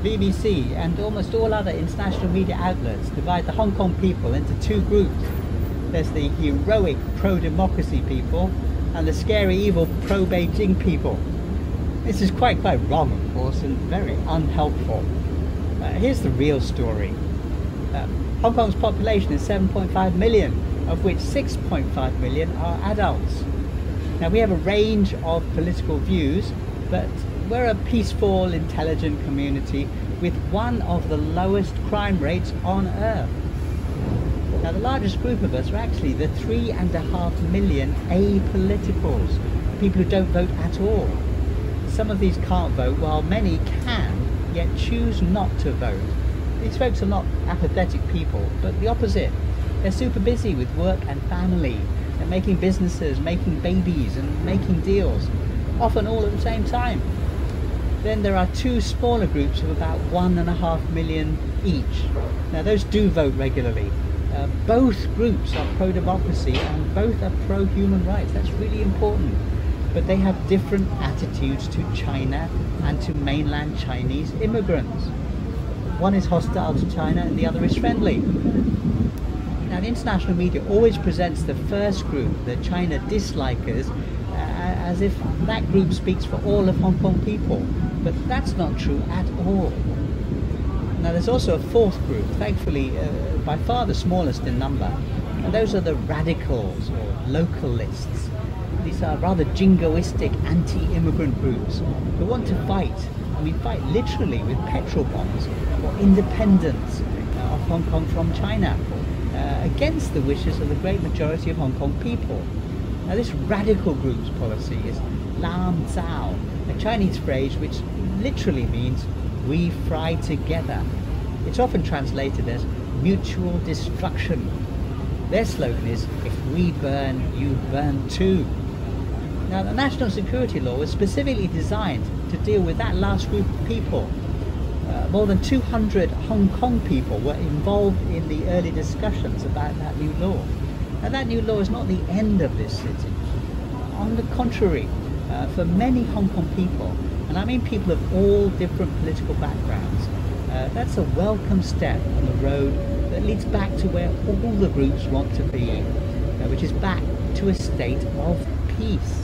BBC and almost all other international media outlets divide the Hong Kong people into two groups. There's the heroic pro-democracy people and the scary evil pro-Beijing people. This is quite quite wrong of course and very unhelpful. Uh, here's the real story. Uh, Hong Kong's population is 7.5 million, of which 6.5 million are adults. Now we have a range of political views, but we're a peaceful, intelligent community with one of the lowest crime rates on earth. Now the largest group of us are actually the three and a half million apoliticals, people who don't vote at all. Some of these can't vote while many can, yet choose not to vote. These folks are not apathetic people, but the opposite. They're super busy with work and family. They're making businesses, making babies and making deals, often all at the same time. Then there are two smaller groups of about one and a half million each. Now those do vote regularly. Uh, both groups are pro-democracy and both are pro-human rights. That's really important. But they have different attitudes to China and to mainland Chinese immigrants. One is hostile to China and the other is friendly. Now the international media always presents the first group, the China dislikers, uh, as if that group speaks for all of Hong Kong people. But that's not true at all. Now there's also a fourth group, thankfully uh, by far the smallest in number, and those are the radicals or localists. These are rather jingoistic anti-immigrant groups who want to fight, I mean fight literally with petrol bombs for independence of Hong Kong from China uh, against the wishes of the great majority of Hong Kong people. Now this radical group's policy is Lam Zao, a Chinese phrase which literally means we fry together. It's often translated as mutual destruction. Their slogan is, if we burn, you burn too. Now the national security law was specifically designed to deal with that last group of people. Uh, more than 200 Hong Kong people were involved in the early discussions about that new law. And that new law is not the end of this city. On the contrary, uh, for many Hong Kong people, and I mean people of all different political backgrounds, uh, that's a welcome step on the road that leads back to where all the groups want to be, uh, which is back to a state of peace.